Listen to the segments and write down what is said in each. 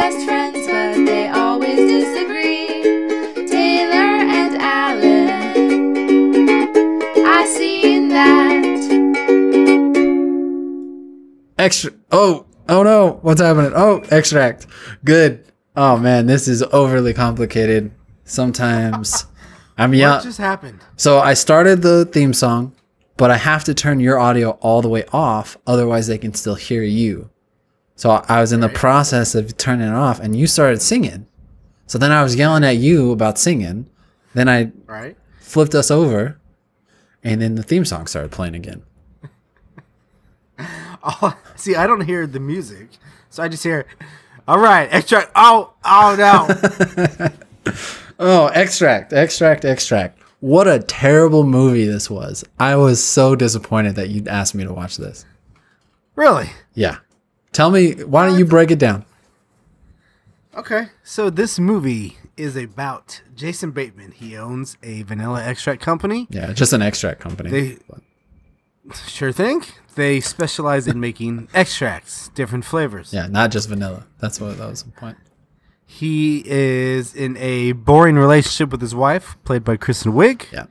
best friends, but they always disagree. Taylor and Allen, I seen that. Extra. Oh, oh no. What's happening? Oh, extract. Good. Oh man, this is overly complicated. Sometimes I'm What just happened? So I started the theme song, but I have to turn your audio all the way off, otherwise they can still hear you. So I was in the process of turning it off, and you started singing. So then I was yelling at you about singing. Then I Right. flipped us over, and then the theme song started playing again. Oh, see, I don't hear the music, so I just hear, "All right, extract." Oh, oh no. Oh, extract, extract, extract. What a terrible movie this was. I was so disappointed that you'd asked me to watch this. really? Yeah. Tell me, why don't you uh, break it down? Okay. So this movie is about Jason Bateman. He owns a vanilla extract company. Yeah, just an extract company. They sure thing. They specialize in making extracts, different flavors. yeah, not just vanilla. That's what that was the point. He is in a boring relationship with his wife, played by Kristen Wiig. Yeah.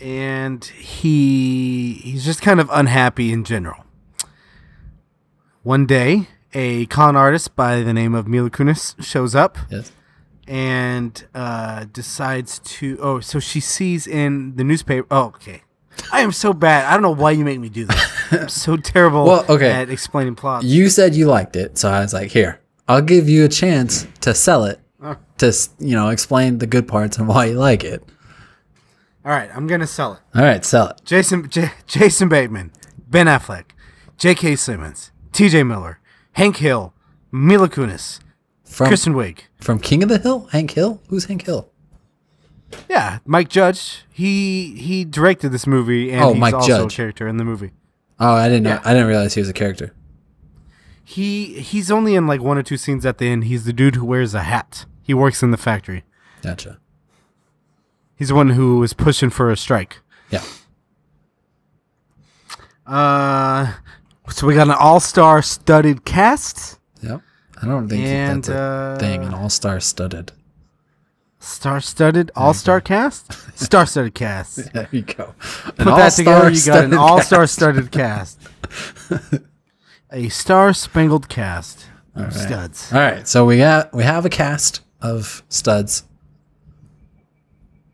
and he he's just kind of unhappy in general. One day, a con artist by the name of Mila Kunis shows up Yes. and uh, decides to. Oh, so she sees in the newspaper. Oh, okay. I am so bad. I don't know why you make me do this. I'm so terrible Well, okay. at explaining plots. You said you liked it, so I was like, here, I'll give you a chance to sell it, to you know explain the good parts and why you like it. All right, I'm gonna sell it. All right, sell it. Jason J- Jason Bateman, Ben Affleck, J.K. Simmons, T.J. Miller, Hank Hill, Mila Kunis, From Kristen Wiig. from King of the Hill, Hank Hill. Who's Hank Hill? Yeah, Mike Judge. He he directed this movie, and Oh, he's Mike also Judge. a character in the movie. Oh, I didn't know. Yeah. I didn't realize he was a character. He he's only in like one or two scenes at the end. He's the dude who wears a hat. He works in the factory. Gotcha. He's the one who was pushing for a strike. Yeah. Uh, so we got an all-star studded cast. Yep. I don't think And, that's a uh, thing. An all-star studded. Star-studded all-star cast. Star-studded cast. There you go. Put that together, you got an all-star studded cast. a star-spangled cast of studs. All right, so we got we have a cast of studs.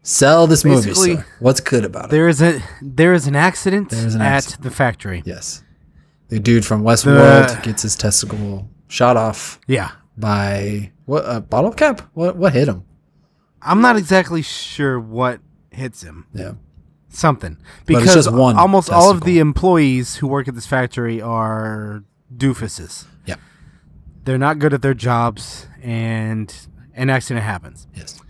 Sell this movie. Sir. What's good about it? There is a there is an accident There is an at the factory. Yes, the dude from Westworld The- gets his testicle shot off Yeah. by what a bottle cap? What what hit him? I'm not exactly sure what hits him. Yeah, Something. Because one almost all of the employees who work at this factory are doofuses. yeah, They're not good at their jobs and an accident happens. yes.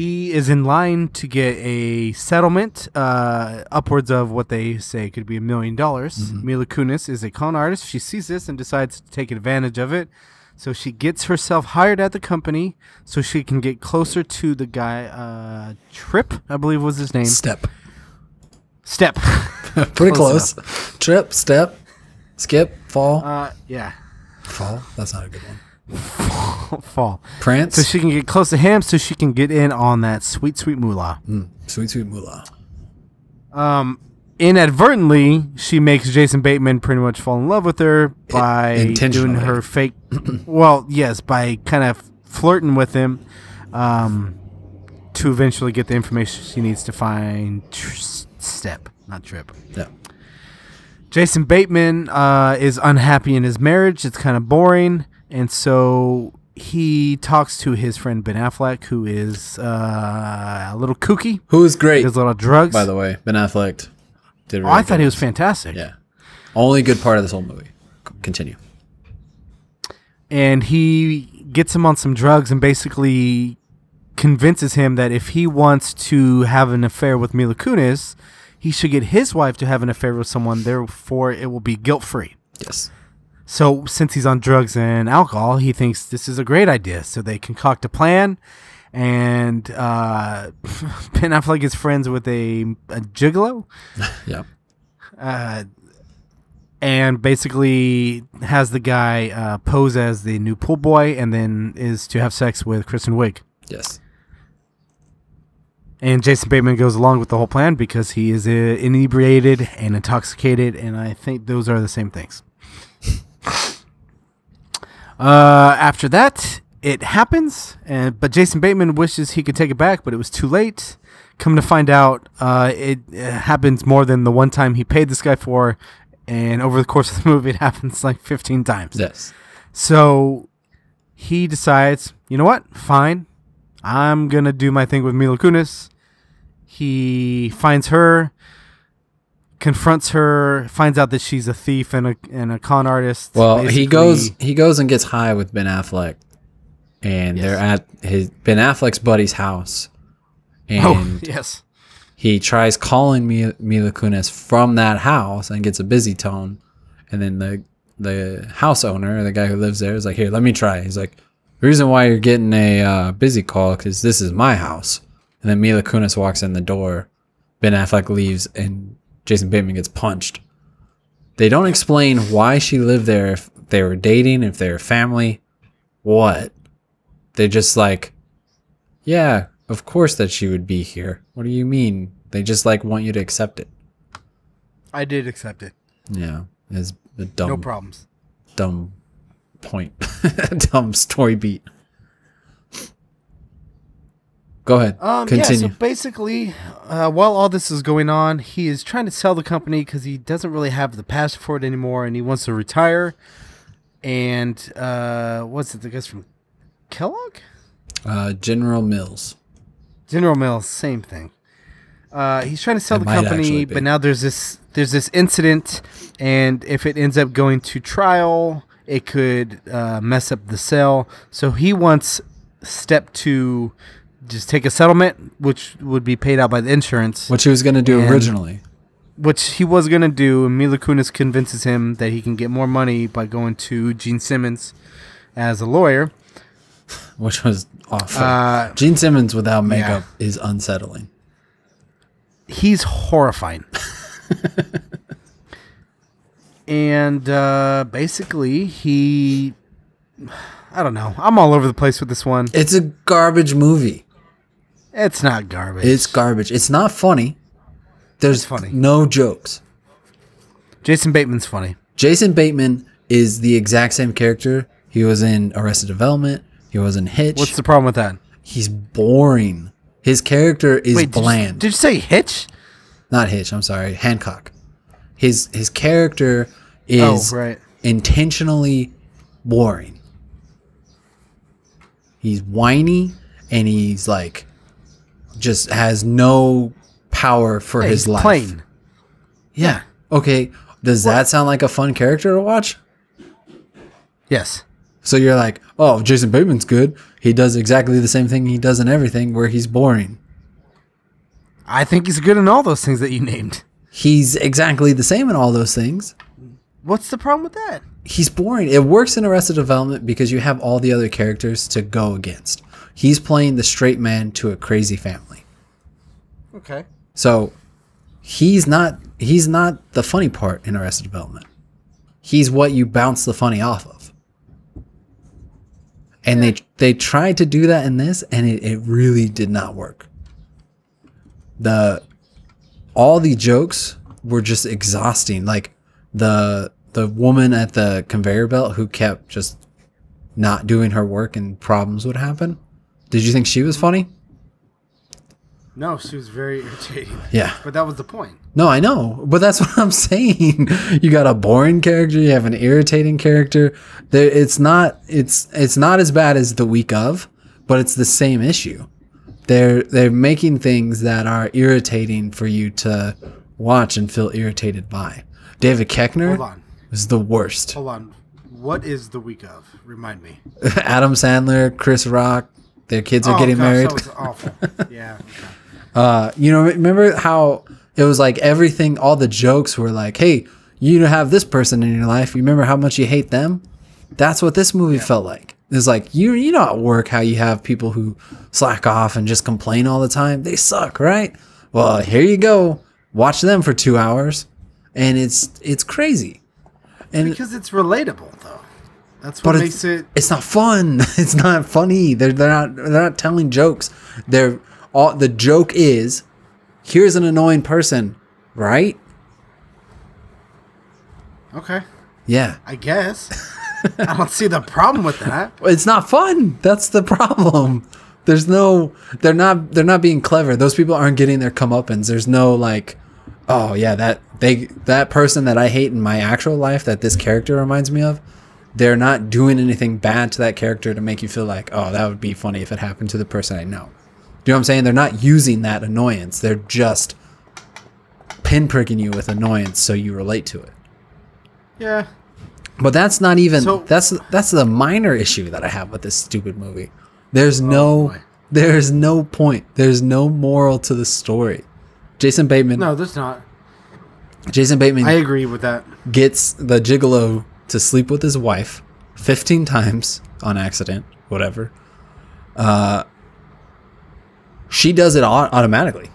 He is in line to get a settlement uh, upwards of what they say could be a million dollars. Mila Kunis is a con artist. She sees this and decides to take advantage of it. So she gets herself hired at the company so she can get closer to the guy, uh, Trip, I believe was his name. Step, Step. pretty Close close. Trip, step, skip, fall, uh, yeah. fall. That's not a good one. Fall. Prance, So she can get close to him so she can get in on that sweet, sweet moolah. Mm, sweet sweet moolah. Um, inadvertently, she makes Jason Bateman pretty much fall in love with her by doing her fake. well, yes, by kind of flirting with him, um, to eventually get the information she needs to find tr- Step, not Trip. Yeah, Jason Bateman uh, is unhappy in his marriage. It's kind of boring, and so he talks to his friend Ben Affleck, who is uh, a little kooky. who's great Does a little drugs. by the way? Ben Affleck did. oh, Really I thought he was fantastic. Yeah. Only good part of this whole movie. Continue. and he gets him on some drugs and basically convinces him that if he wants to have an affair with Mila Kunis, he should get his wife to have an affair with someone. Therefore, it will be guilt free. Yes. So, since he's on drugs and alcohol, he thinks this is a great idea. So they concoct a plan, and uh, Ben Affleck is friends with a, a gigolo. Yeah. Uh, and basically has the guy uh, pose as the new pool boy, and then is to have sex with Kristen Wiig. Yes. And Jason Bateman goes along with the whole plan because he is uh, inebriated and intoxicated, and I think those are the same things. Uh, after that, it happens, and but Jason Bateman wishes he could take it back, but it was too late. Come to find out, uh, it, it happens more than the one time he paid this guy for, and over the course of the movie, it happens like 15 times. Yes. So he decides, you know what? Fine. I'm going to do my thing with Mila Kunis. He finds her, confronts her, finds out that she's a thief and a, and a con artist. Well, he goes he goes and gets high with Ben Affleck, and they're at his Ben Affleck's buddy's house, and Oh, yes. he tries calling Mila, Mila Kunis from that house and gets a busy tone, and then the the house owner, the guy who lives there, is like, "Here, let me try." He's like, "The reason why you're getting a uh, busy call because this is my house." And then Mila Kunis walks in the door, Ben Affleck leaves, and Jason Bateman gets punched. They don't explain why she lived there, if they were dating, if they were family, what. They just like, yeah, of course that she would be here. What do you mean? They just like want you to accept it. I did accept it. Yeah, it's a dumb, No problems. dumb point, dumb story beat. Go ahead. Um, Continue. Yeah, so basically, uh, while all this is going on, he is trying to sell the company because he doesn't really have the passion for it anymore, and he wants to retire. And uh, what's it? The guys from Kellogg, uh, General Mills. General Mills, same thing. Uh, he's trying to sell It the company, but now there's this there's this incident, and if it ends up going to trial, it could uh, mess up the sale. So he wants step two, just take a settlement, which would be paid out by the insurance. Which he was gonna do originally. which he was gonna do. And Mila Kunis convinces him that he can get more money by going to Gene Simmons as a lawyer. which was awful. Uh, Gene Simmons without makeup is unsettling. he's horrifying. and uh, basically, he. I don't know. I'm all over the place with this one. It's a garbage movie. It's not garbage. It's garbage. It's not funny. There's It's funny. no jokes. Jason Bateman's funny. Jason Bateman is the exact same character he was in Arrested Development. He was in Hitch. What's the problem with that? He's boring. His character is Wait, did you, bland. did you say Hitch? Not Hitch. I'm sorry, Hancock. His his character oh, is oh, right. intentionally boring. He's whiny and he's like just has no power for Yeah, his life. plain. Yeah. Okay. Does that sound like a fun character to watch? Yes. So you're like, oh, Jason Bateman's good. He does exactly the same thing he does in everything, where he's boring. I think he's good in all those things that you named. He's exactly the same in all those things. What's the problem with that? He's boring. It works in Arrested Development because you have all the other characters to go against. He's playing the straight man to a crazy family. Okay. So he's not he's not the funny part in Arrested Development. He's what you bounce the funny off of. And they they tried to do that in this and it, it really did not work. The all the jokes were just exhausting. Like the the woman at the conveyor belt who kept just not doing her work and problems would happen. Did you think she was funny? No, she was very irritating. Yeah. But that was the point. No, I know, but that's what I'm saying. You got a boring character, you have an irritating character. There, it's not it's it's not as bad as the week of, but it's the same issue. They're they're making things that are irritating for you to watch and feel irritated by. David Koechner was the worst. Hold on. What is the week of? Remind me. Adam Sandler, Chris Rock, their kids are Oh, getting gosh, married. That was awful. yeah. Uh, you know, remember how it was like everything, all the jokes were like, hey, you have this person in your life. You remember how much you hate them? That's what this movie felt like. It's like you you know at work how you have people who slack off and just complain all the time. They suck, right? Well, here you go. Watch them for two hours, and it's it's crazy. And Because it's relatable, though. That's but what it's, makes it. it's not fun. It's not funny. They're they're not they're not telling jokes. They're all the joke is here's an annoying person, right? Okay, Yeah. I guess. I don't see the problem with that. It's not fun. That's the problem. There's no they're not they're not being clever. Those people aren't getting their comeuppance. There's no like oh yeah, that they that person that I hate in my actual life that this character reminds me of, they're not doing anything bad to that character to make you feel like, oh, that would be funny if it happened to the person I know. Do you know what I'm saying? They're not using that annoyance. They're just pinpricking you with annoyance so you relate to it. Yeah. But that's not even So- that's that's the minor issue that I have with this stupid movie. There's oh, no boy. there's no point. There's no moral to the story. Jason Bateman No, there's not. Jason Bateman I agree with that. gets the gigolo to sleep with his wife 15 times on accident, whatever. Uh she does it automatically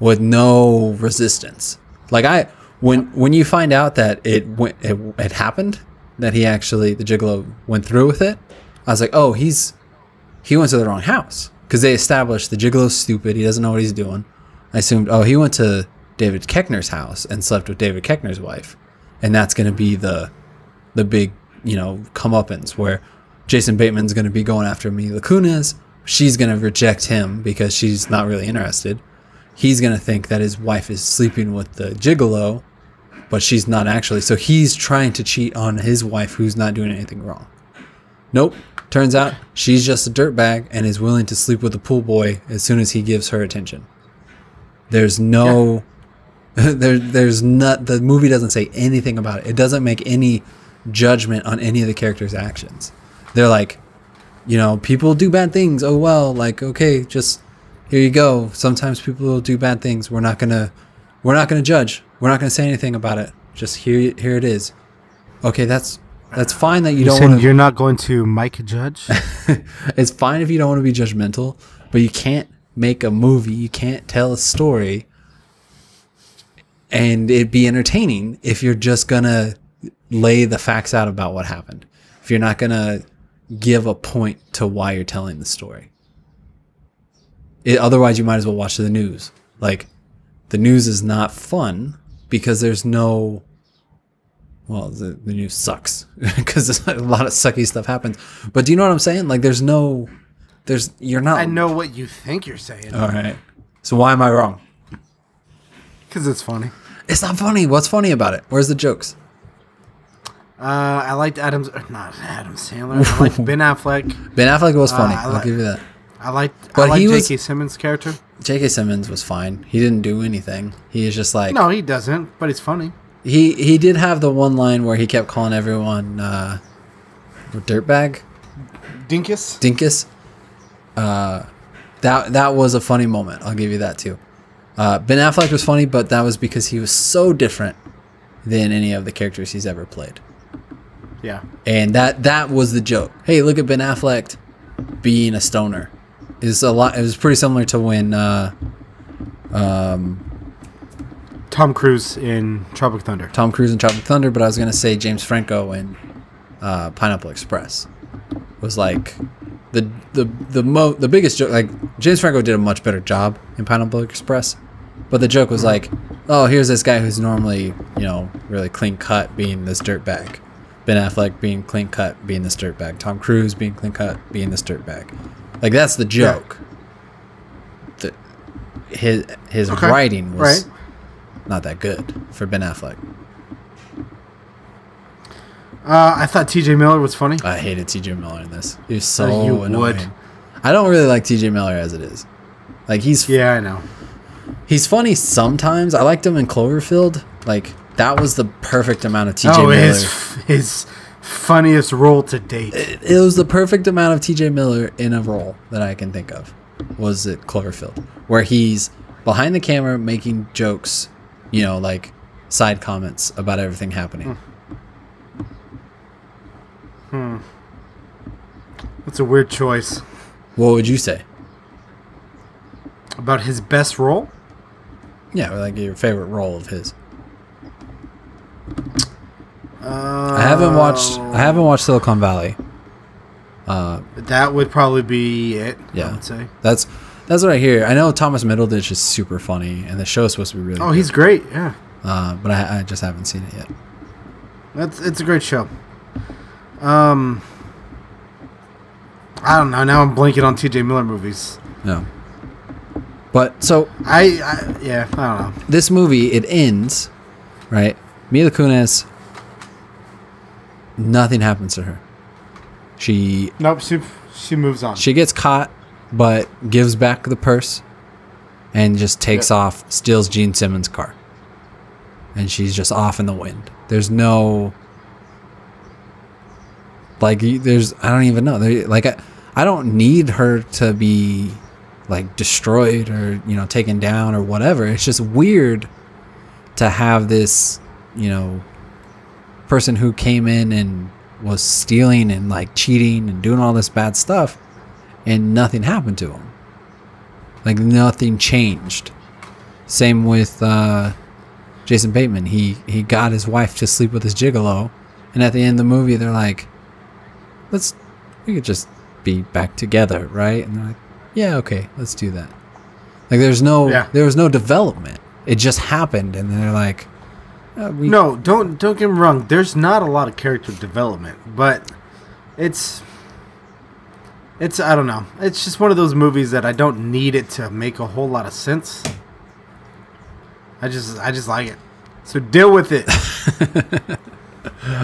with no resistance. Like I when when you find out that it went it, it happened that he actually the gigolo went through with it, I was like, "Oh, he's he went to the wrong house." Cuz they established the gigolo's stupid, he doesn't know what he's doing. I assumed, "Oh, he went to David Koechner's house and slept with David Koechner's wife." And that's going to be the the big, you know, comeuppance where Jason Bateman's going to be going after Mila Kunis. She's going to reject him because she's not really interested. He's going to think that his wife is sleeping with the gigolo, but she's not actually. So he's trying to cheat on his wife who's not doing anything wrong. Nope. Turns out she's just a dirtbag and is willing to sleep with the pool boy as soon as he gives her attention. There's no there there's not the movie doesn't say anything about it. It doesn't make any judgment on any of the characters' actions. They're like, you know, people do bad things. Oh well, like okay, just here you go. Sometimes people will do bad things. We're not gonna we're not gonna judge. We're not gonna say anything about it. Just here here it is. Okay, that's that's fine that you, You don't want to you're not going to Mike Judge? it's fine if you don't want to be judgmental, but you can't make a movie, you can't tell a story and it be entertaining if you're just gonna lay the facts out about what happened. If you're not gonna give a point to why you're telling the story. It, otherwise, you might as well watch the news. Like, the news is not fun because there's no. Well, the, the news sucks because a lot of sucky stuff happens. But do you know what I'm saying? Like, there's no. There's. You're not. I know what you think you're saying. All right. So why am I wrong? Because it's funny. It's not funny. What's funny about it? Where's the jokes? Uh, I liked Adam's. er, Not Adam Sandler. I liked Ben Affleck. Ben Affleck was funny. Uh, I I'll give you that. I liked. But I liked he was- J.K. Simmons' character. J.K. Simmons was fine. He didn't do anything. He is just like No, he doesn't. But he's funny. he he did have the one line where he kept calling everyone uh, dirtbag, Dinkus. dinkus. Uh, that that was a funny moment. I'll give you that too. Uh, ben Affleck was funny, but that was because he was so different than any of the characters he's ever played. Yeah. and that that was the joke. Hey, look at Ben Affleck being a stoner. Is a lot. It was pretty similar to when uh, um, Tom Cruise in Tropic Thunder. Tom Cruise in Tropic Thunder, but I was gonna say James Franco in uh, Pineapple Express was like the the the mo the biggest joke. Like James Franco did a much better job in Pineapple Express, but the joke was like, oh, here's this guy who's normally you know really clean cut, being this dirtbag. Ben Affleck being clean cut, being this dirtbag. Tom Cruise being clean cut, being this dirtbag. Like that's the joke. The, his his Okay, writing was right. not that good for Ben Affleck. Uh, I thought T.J. Miller was funny. I hated TJ Miller in this. He was so Uh, you annoying. would. I don't really like TJ Miller as it is. Like he's Yeah, I know. he's funny sometimes. I liked him in Cloverfield. Like that was the perfect amount of TJ oh, Miller. his his funniest role to date. it, it was the perfect amount of TJ Miller in a role that I can think of. Was it Cloverfield, where he's behind the camera making jokes, you know, like side comments about everything happening. Hmm. That's a weird choice. What would you say? About his best role? Yeah, like your favorite role of his. Uh, I haven't watched. I haven't watched Silicon Valley. Uh, That would probably be it. Yeah. I would say. that's that's what I hear. I know Thomas Middleditch is super funny, and the show is supposed to be really. Oh, good. he's great. Yeah. Uh, but I, I just haven't seen it yet. That's it's a great show. Um, I don't know. Now I'm blanking on T.J. Miller movies. No. But so I, I yeah, I don't know. this movie it ends, right? Mila Kunis. Nothing happens to her. She Nope. She she moves on. she gets caught, but gives back the purse, and just takes Yeah. off, steals Gene Simmons' car, and she's just off in the wind. There's no like there's I don't even know there, like I, I don't need her to be like destroyed or you know taken down or whatever. It's just weird to have this you know person who came in and was stealing and like cheating and doing all this bad stuff and nothing happened to him. Like nothing changed. Same with uh jason bateman. He he got his wife to sleep with his gigolo and at the end of the movie they're like let's we could just be back together right? And they're like yeah okay let's do that. Like there's no Yeah. there was no development. It just happened and they're like uh, we, No, don't don't get me wrong. There's not a lot of character development, but it's it's I don't know. It's just one of those movies that I don't need it to make a whole lot of sense. I just I just like it. So deal with it.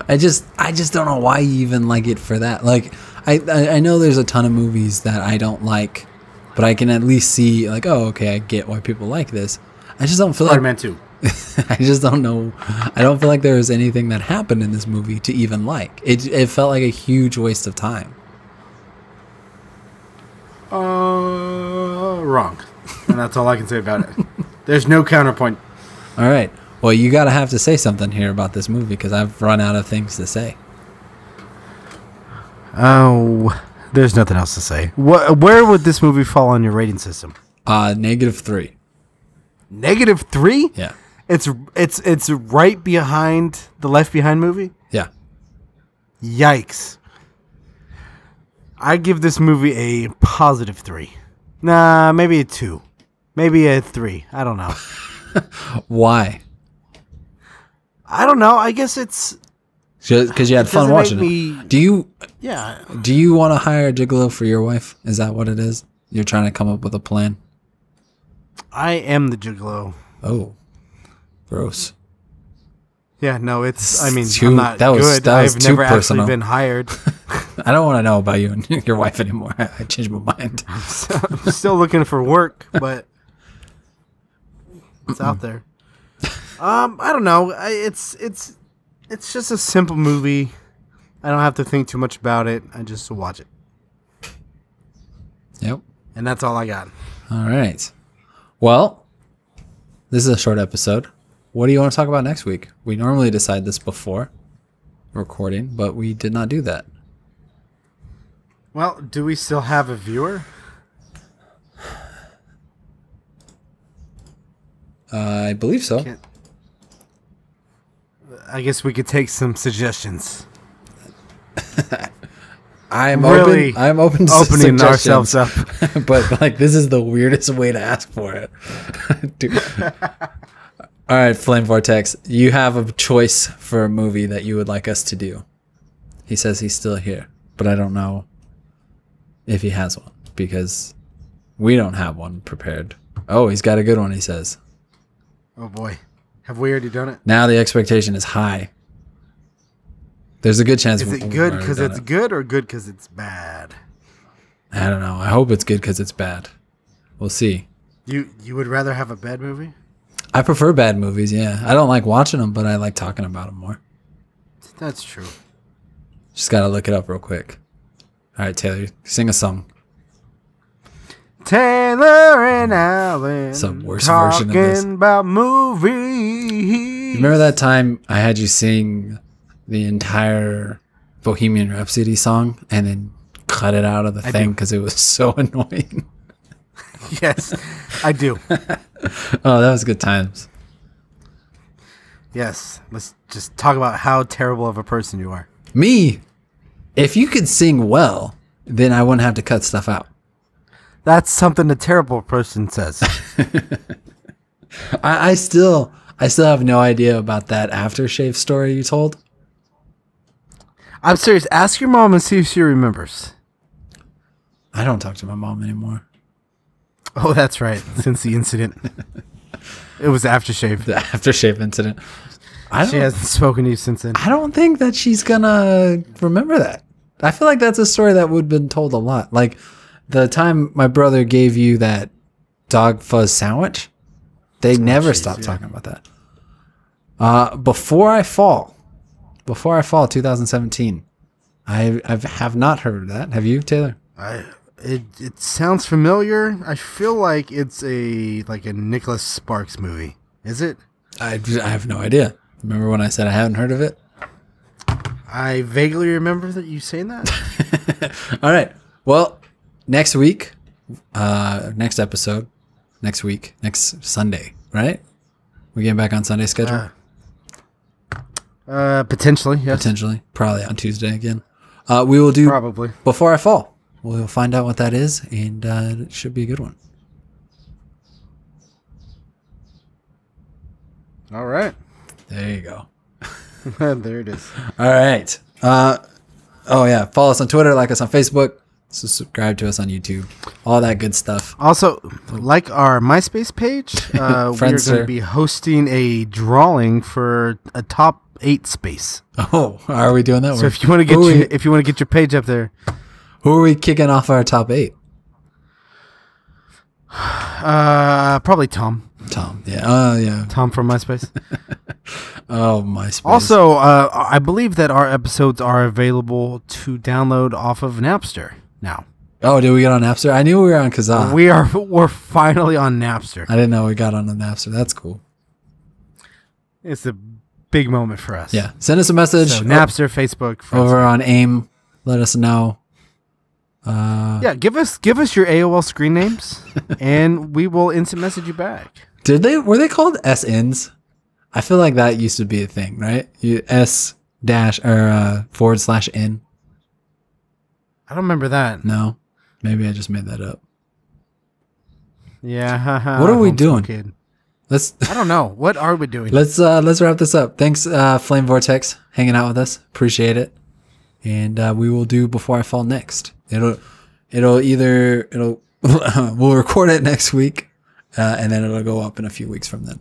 I just I just don't know why you even like it for that. Like I I, know there's a ton of movies that I don't like, but I can at least see like oh okay I get why people like this. I just don't feel like Spider-Man 2. I just don't know. I don't feel like there was anything that happened in this movie to even like. It it felt like a huge waste of time. Uh, wrong. And that's all I can say about it. There's no counterpoint. All right. Well, you got to have to say something here about this movie because I've run out of things to say. Oh, there's nothing else to say. What, where would this movie fall on your rating system? Uh, negative three. Negative three. Yeah. It's it's it's right behind the Left Behind movie. Yeah. Yikes! I give this movie a positive three. Nah, maybe a two, maybe a three. I don't know. Why? I don't know. I guess it's Because you had fun watching make it. Do you yeah. Do you want to hire a gigolo for your wife? Is that what it is? You're trying to come up with a plan. I am the gigolo. Oh, gross. Yeah, no, it's. I mean, Too- I'm not that was- good. that was I've too never personal. actually been hired. I don't want to know about you and your wife anymore. I changed my mind. So I'm still looking for work, but it's out there. Um, I don't know. I, it's it's it's just a simple movie. I don't have to think too much about it. I just watch it, Yep. and that's all I got. All right. Well, this is a short episode. What do you want to talk about next week? We normally decide this before recording, but we did not do that. Well, do we still have a viewer? Uh, I believe so. Can't- I guess we could take some suggestions. I'm Really open. I'm open to Opening suggestions. ourselves up. but like this is the weirdest way to ask for it. All right, Flame Vortex, you have a choice for a movie that you would like us to do. He says he's still here, but I don't know if he has one because we don't have one prepared. Oh, he's got a good one, he says. Oh boy, have we already done it? Now the expectation is high. There's a good chance. Is it good because it's it. good or good because it's bad? I don't know. I hope it's good because it's bad. We'll see. You you would rather have a bad movie? I prefer bad movies. Yeah, I don't like watching them, but I like talking about them more. That's true. Just gotta look it up real quick. All right, Taylor, sing a song. Taylor and Allen. Some worse talking version of this. about movies. Remember that time I had you sing the entire Bohemian Rhapsody song and then cut it out of the I thing because it was so annoying? Yes, I do. oh, that was good times. Yes. Let's just talk about how terrible of a person you are. Me, if you could sing well, then I wouldn't have to cut stuff out. That's something a terrible person says. I, I still, I still have no idea about that aftershave story you told. I'm serious. Ask your mom and see if she remembers. I don't talk to my mom anymore. Oh, that's right. Since the incident, it was aftershave. The aftershave incident. I She hasn't spoken to you since then. I don't think that she's gonna remember that. I feel like that's a story that would have been told a lot. Like the time my brother gave you that dog fuzz sandwich, they never stopped yeah. talking about that. Uh, before I fall, before I fall, 2017. I I have not heard of that. Have you, Taylor? I it it sounds familiar. I feel like it's a like a Nicholas Sparks movie. Is it? I, I have no idea. Remember when I said I haven't heard of it? I vaguely remember that you saying that. All right. Well, next week, uh, next episode, next week, next Sunday, right? We getting back on Sunday schedule? Uh, uh, potentially, yes. Potentially. Probably on Tuesday again. Uh, we will do Probably. Before I Fall. We'll find out what that is, and uh, it should be a good one. All right. There you go. there it is. All right. Uh, oh, yeah. Follow us on Twitter, like us on Facebook, subscribe to us on YouTube, all that good stuff. Also, like our MySpace page, uh, we are going to be hosting a drawing for a top eight space. Oh, are we doing that? So if you want to get your, if you want to get your page up there, who are we kicking off our top eight? uh, probably Tom. Tom. Yeah. Oh, yeah. Tom from MySpace. Oh, MySpace. Also, uh, I believe that our episodes are available to download off of Napster now. oh, did we get on Napster? I knew we were on Kazaa. We are we're finally on Napster. I didn't know we got on the Napster. That's cool. It's a big moment for us. Yeah. Send us a message So Napster, Facebook, Friendster. over on AIM. Let us know. Uh, Yeah, give us give us your AOL screen names, and we will instant message you back. Did they were they called SNs? I feel like that used to be a thing, right? You S dash or uh, forward slash N. I don't remember that. No, maybe I just made that up. Yeah. What are we doing? Kid. Let's I don't know. What are we doing? let's uh, let's wrap this up. Thanks, uh, Flame Vortex, hanging out with us. Appreciate it. And uh, we will do before I fall next. It'll it'll either it'll we'll record it next week, uh, and then it'll go up in a few weeks from then.